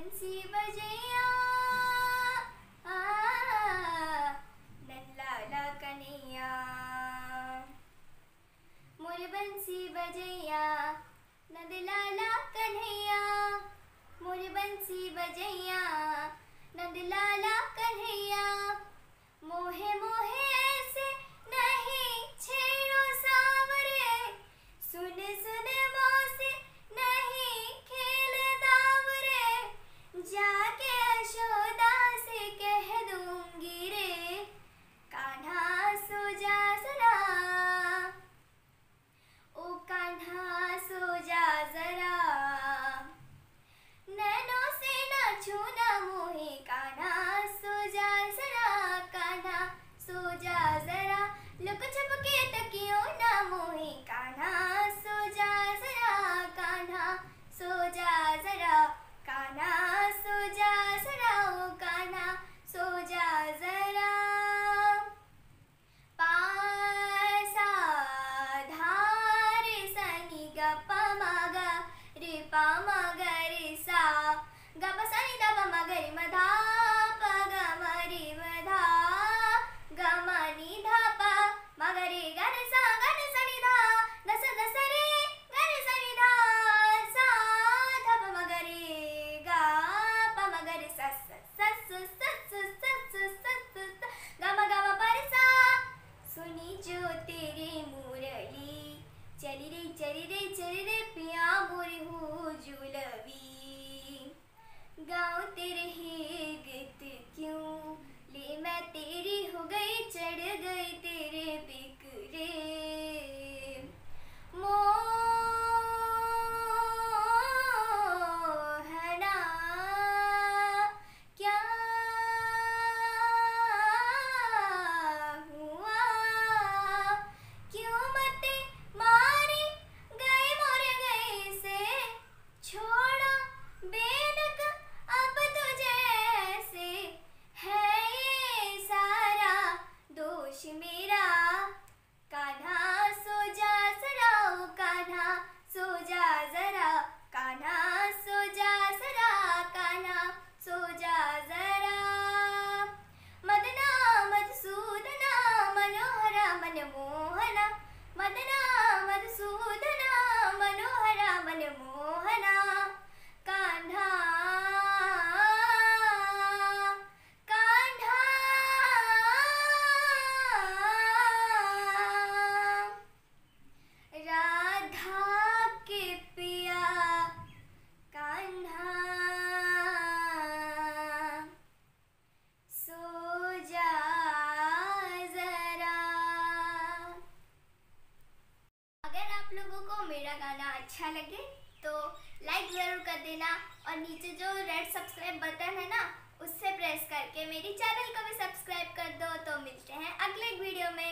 बंसी बजे 生了 ചെടുകയും को मेरा गाना अच्छा लगे तो लाइक ज़रूर कर देना और नीचे जो रेड सब्सक्राइब बटन है ना, उससे प्रेस करके मेरी चैनल को भी सब्सक्राइब कर दो। तो मिलते हैं अगले वीडियो में।